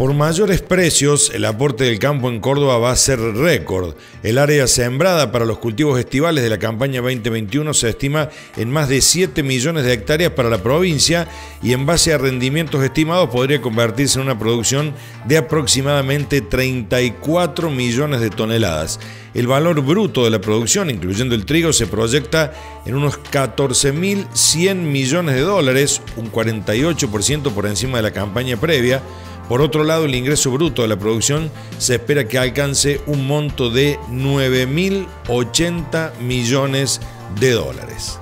Por mayores precios, el aporte del campo en Córdoba va a ser récord. El área sembrada para los cultivos estivales de la campaña 2021 se estima en más de 7 millones de hectáreas para la provincia y en base a rendimientos estimados podría convertirse en una producción de aproximadamente 34 millones de toneladas. El valor bruto de la producción, incluyendo el trigo, se proyecta en unos 14.100 millones de dólares, un 48% por encima de la campaña previa por otro lado, el ingreso bruto de la producción se espera que alcance un monto de 9.080 millones de dólares.